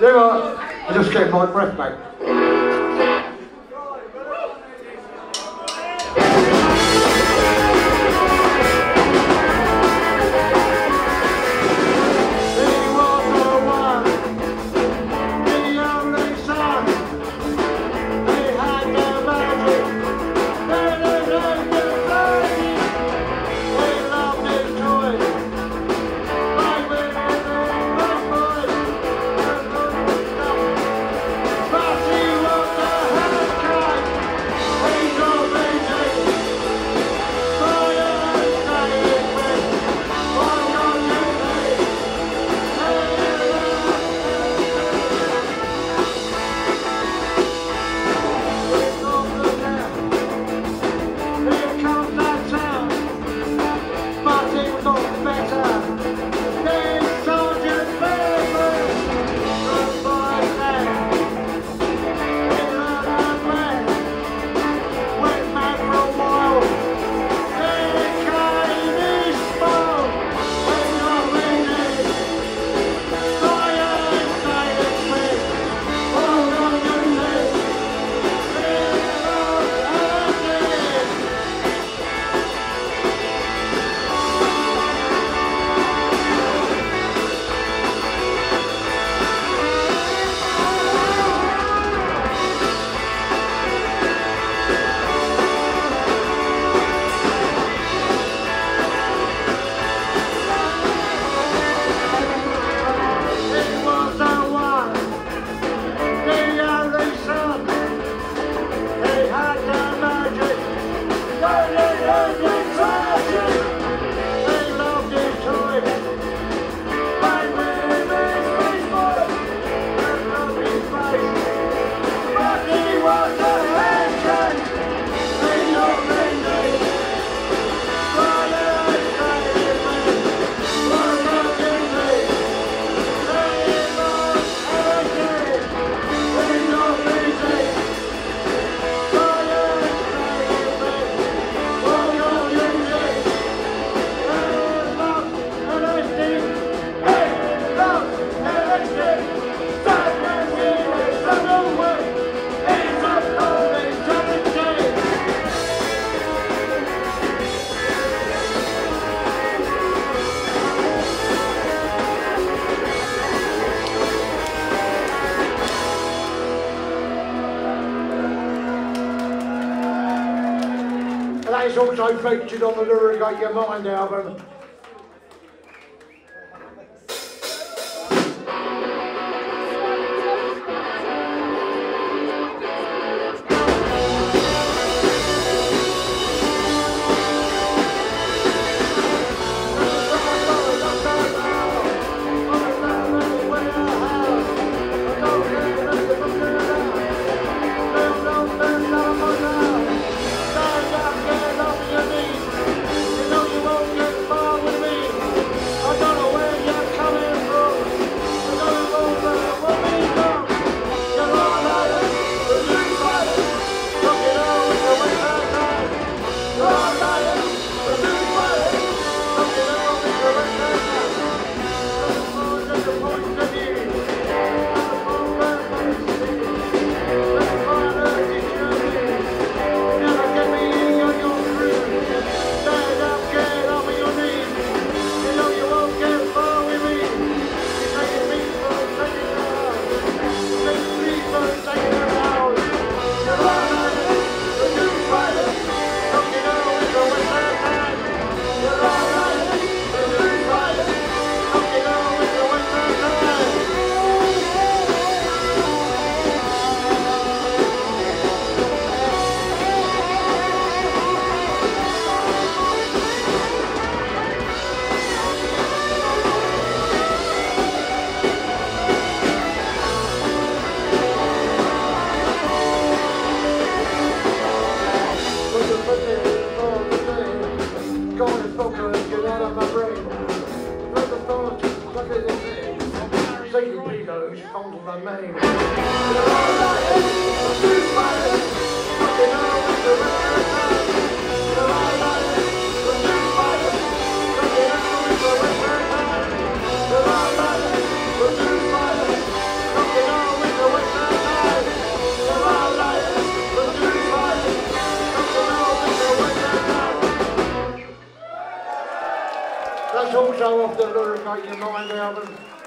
You know what? I just get my breath back. Is also featured on the Lurigate Your Mind album. الحوض مرن That's all show off the little guy, you know, and the others.